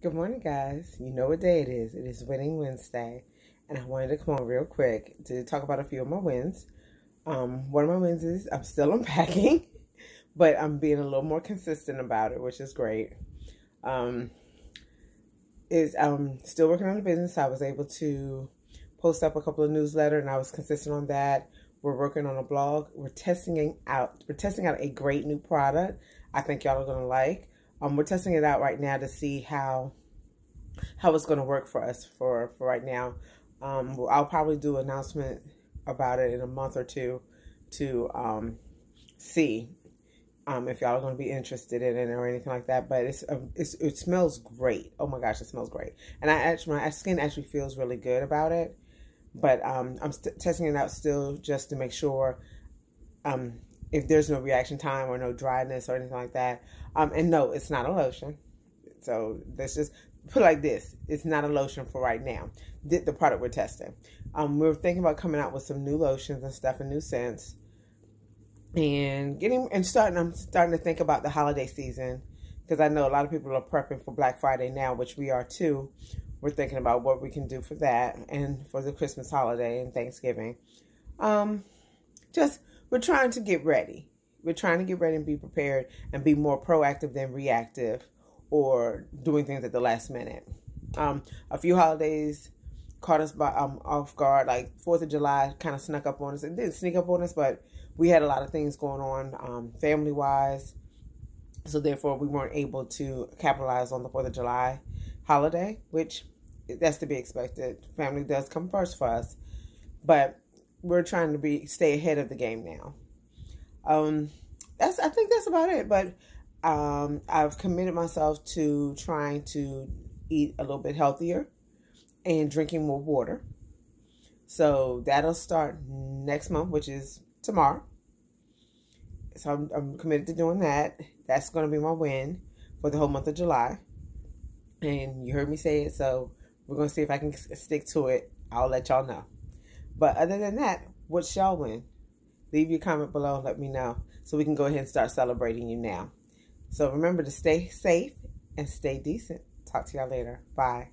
Good morning, guys. You know what day it is. It is Winning Wednesday. And I wanted to come on real quick to talk about a few of my wins. Um, one of my wins is I'm still unpacking, but I'm being a little more consistent about it, which is great. Um, is I'm still working on the business. I was able to post up a couple of newsletters and I was consistent on that. We're working on a blog. We're testing out we're testing out a great new product I think y'all are gonna like. Um, we're testing it out right now to see how how it's going to work for us for for right now. Um, I'll probably do an announcement about it in a month or two to um, see um, if y'all are going to be interested in it or anything like that. But it's, uh, it's it smells great. Oh my gosh, it smells great. And I actually my skin actually feels really good about it. But um, I'm testing it out still just to make sure um, if there's no reaction time or no dryness or anything like that. Um, and no, it's not a lotion. So let's just put like this. It's not a lotion for right now. The, the product we're testing. Um, we're thinking about coming out with some new lotions and stuff and new scents. And getting and starting, I'm starting to think about the holiday season because I know a lot of people are prepping for Black Friday now, which we are too. We're thinking about what we can do for that and for the Christmas holiday and Thanksgiving. Um, just we're trying to get ready. We're trying to get ready and be prepared and be more proactive than reactive or doing things at the last minute. Um, a few holidays caught us by um, off guard, like Fourth of July kind of snuck up on us. It didn't sneak up on us, but we had a lot of things going on um, family wise. So therefore, we weren't able to capitalize on the Fourth of July holiday, which that's to be expected. Family does come first for us, but we're trying to be stay ahead of the game now. Um, that's I think that's about it. But um, I've committed myself to trying to eat a little bit healthier and drinking more water. So that'll start next month, which is tomorrow. So I'm, I'm committed to doing that. That's going to be my win for the whole month of July. And you heard me say it, so we're going to see if I can stick to it. I'll let y'all know. But other than that, what's y'all win? Leave your comment below let me know so we can go ahead and start celebrating you now. So remember to stay safe and stay decent. Talk to y'all later. Bye.